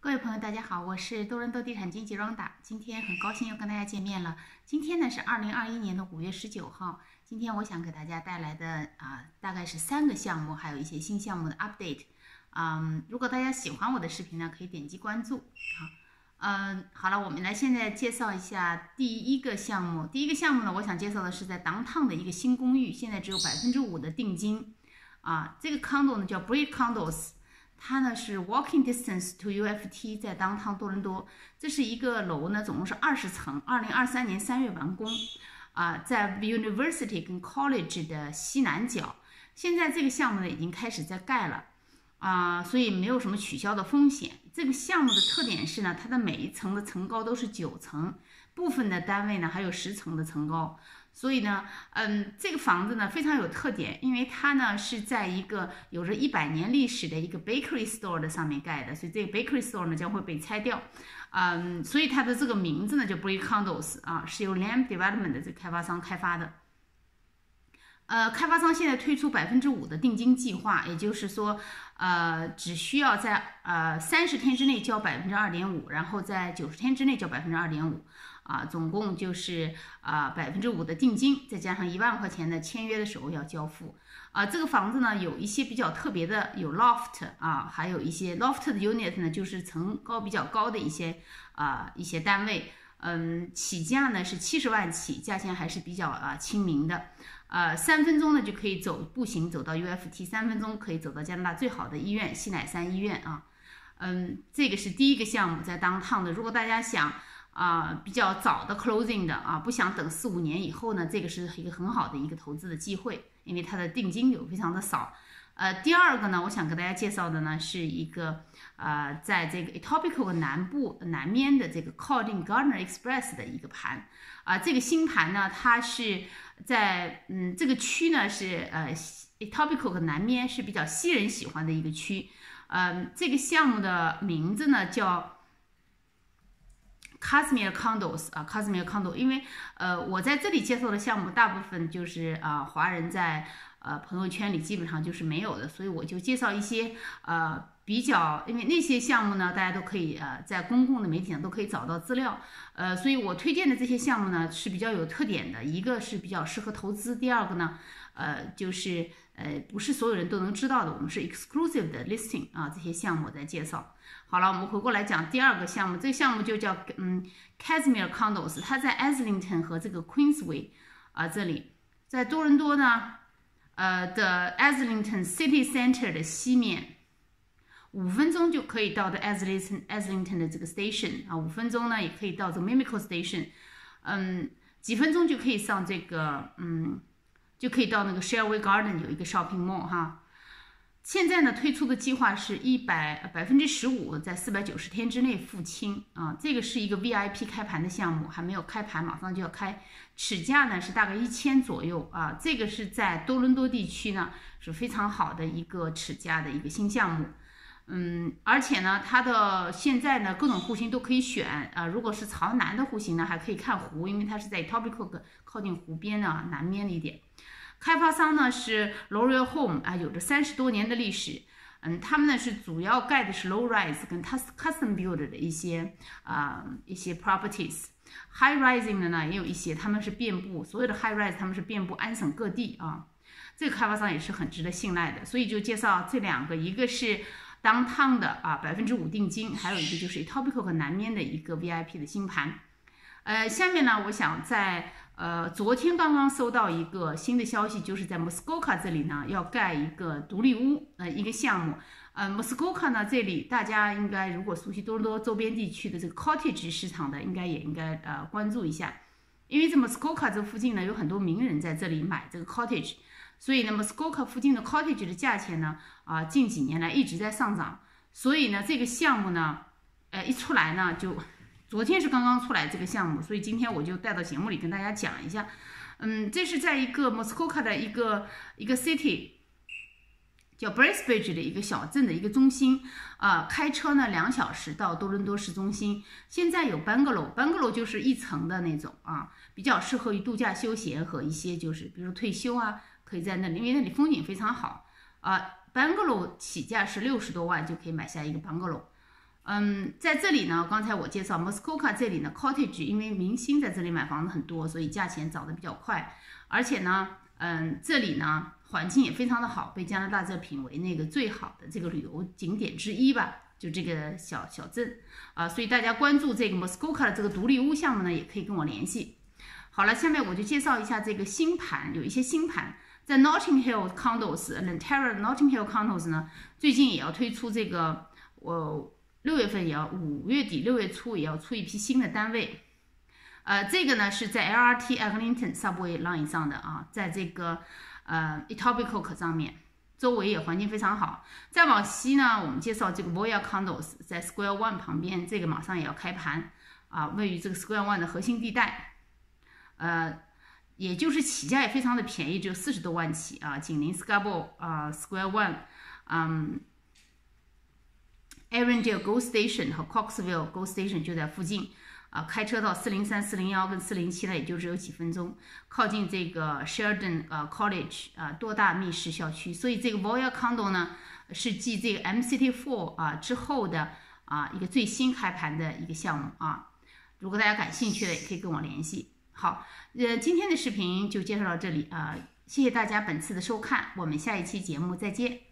各位朋友，大家好，我是多伦多地产经纪 Ronda，今天很高兴又跟大家见面了。今天呢是二零二一年的五月十九号，今天我想给大家带来的啊，大概是三个项目，还有一些新项目的 update。嗯，如果大家喜欢我的视频呢，可以点击关注。好，嗯，好了，我们来现在介绍一下第一个项目。第一个项目呢，我想介绍的是在 downtown 的一个新公寓，现在只有百分之五的定金。啊，这个 condo 呢叫 Brick Condos。它呢是 walking distance to UFT，在 downtown 多伦多。这是一个楼呢，总共是二十层，二零二三年三月完工。啊，在 University 跟 College 的西南角。现在这个项目呢已经开始在盖了，啊，所以没有什么取消的风险。这个项目的特点是呢，它的每一层的层高都是九层，部分的单位呢还有十层的层高。所以呢，嗯，这个房子呢非常有特点，因为它呢是在一个有着一百年历史的一个 bakery store 的上面盖的，所以这个 bakery store 呢将会被拆掉，嗯，所以它的这个名字呢叫 Brick Condos 啊，是由 Lamb Development 的这个开发商开发的。呃，开发商现在推出百分之五的定金计划，也就是说，呃，只需要在呃三十天之内交百分之二点五，然后在九十天之内交百分之二点五。啊，总共就是啊百分之五的定金，再加上一万块钱的签约的时候要交付。啊，这个房子呢有一些比较特别的，有 loft 啊，还有一些 loft 的 unit 呢，就是层高比较高的一些啊一些单位。嗯，起价呢是七十万起，价钱还是比较啊亲民的。呃，三分钟呢就可以走步行走到 UFT，三分钟可以走到加拿大最好的医院西乃山医院啊。嗯，这个是第一个项目在当趟的，如果大家想。啊，比较早的 closing 的啊，不想等四五年以后呢，这个是一个很好的一个投资的机会，因为它的定金有非常的少。呃，第二个呢，我想给大家介绍的呢，是一个呃，在这个 Etobicoke 南部南面的这个靠近 Gardner Express 的一个盘啊，这个新盘呢，它是在嗯这个区呢是呃 Etobicoke 南面是比较吸人喜欢的一个区，嗯，这个项目的名字呢叫。casmere Condos 啊 casmere Condo，因为呃，我在这里介绍的项目大部分就是啊，华人在呃朋友圈里基本上就是没有的，所以我就介绍一些呃比较，因为那些项目呢，大家都可以呃在公共的媒体上都可以找到资料，呃，所以我推荐的这些项目呢是比较有特点的，一个是比较适合投资，第二个呢，呃，就是呃不是所有人都能知道的，我们是 exclusive 的 listing 啊，这些项目在介绍。好了，我们回过来讲第二个项目，这个项目就叫嗯 Casimir Condos，它在 Islington 和这个 Queensway 啊这里，在多伦多呢，呃的 Islington City Center 的西面，五分钟就可以到的 Islington Islington 的这个 station 啊，五分钟呢也可以到这个 Mimico Station，嗯，几分钟就可以上这个嗯，就可以到那个 Sherway Garden 有一个 shopping mall 哈。现在呢，推出的计划是一百百分之十五，在四百九十天之内付清啊。这个是一个 VIP 开盘的项目，还没有开盘，马上就要开。尺价呢是大概一千左右啊。这个是在多伦多地区呢是非常好的一个尺价的一个新项目。嗯，而且呢，它的现在呢各种户型都可以选啊。如果是朝南的户型呢，还可以看湖，因为它是在 Topical 靠近湖边的南面一点。开发商呢是 L'Oreal Home 啊，有着三十多年的历史。嗯，他们呢是主要盖的是 low rise 跟 custom build 的一些啊一些 properties。high rising 的呢也有一些，他们是遍布所有的 high rise，他们是遍布安省各地啊。这个开发商也是很值得信赖的，所以就介绍这两个，一个是 downtown 的啊百分之五定金，还有一个就是 Topical 和南面的一个 VIP 的新盘。呃，下面呢，我想在。呃，昨天刚刚收到一个新的消息，就是在 Muskoka 这里呢，要盖一个独立屋，呃，一个项目。呃，Muskoka 呢，这里大家应该如果熟悉多伦多周边地区的这个 cottage 市场的，应该也应该呃关注一下，因为这 Muskoka 这附近呢，有很多名人在这里买这个 cottage，所以呢，Muskoka 附近的 cottage 的价钱呢，啊，近几年来一直在上涨，所以呢，这个项目呢，呃，一出来呢就。昨天是刚刚出来这个项目，所以今天我就带到节目里跟大家讲一下。嗯，这是在一个 Muskoka 的一个一个 city，叫 Brisbridge 的一个小镇的一个中心。啊，开车呢两小时到多伦多市中心。现在有 bungalow，bungalow 就是一层的那种啊，比较适合于度假休闲和一些就是比如退休啊，可以在那里，因为那里风景非常好。啊，bungalow 起价是六十多万就可以买下一个 bungalow。嗯，在这里呢，刚才我介绍 Muskoka 这里呢，cottage 因为明星在这里买房子很多，所以价钱涨得比较快。而且呢，嗯，这里呢环境也非常的好，被加拿大这评为那个最好的这个旅游景点之一吧。就这个小小镇啊，所以大家关注这个 Muskoka 的这个独立屋项目呢，也可以跟我联系。好了，下面我就介绍一下这个新盘，有一些新盘在 Notting Hill Condos，Lantera Notting Hill Condos 呢，最近也要推出这个我。六月份也要，五月底六月初也要出一批新的单位，呃，这个呢是在 LRT Eglinton Subway Line 上的啊，在这个呃 Etobicoke 上面，周围也环境非常好。再往西呢，我们介绍这个 Voya Condos 在 Square One 旁边，这个马上也要开盘啊，位于这个 Square One 的核心地带，呃，也就是起价也非常的便宜，只有四十多万起啊，紧邻 Scarborough 啊 Square One，嗯。Arundel Go Station 和 Coxville Gold Station 就在附近，啊，开车到四零三、四零幺跟四零七呢，也就只有几分钟，靠近这个 Sheldon 呃 College 啊多大密室校区，所以这个 Voya Condo 呢是继这个 MCT Four 啊之后的啊一个最新开盘的一个项目啊，如果大家感兴趣的，也可以跟我联系。好，呃，今天的视频就介绍到这里啊，谢谢大家本次的收看，我们下一期节目再见。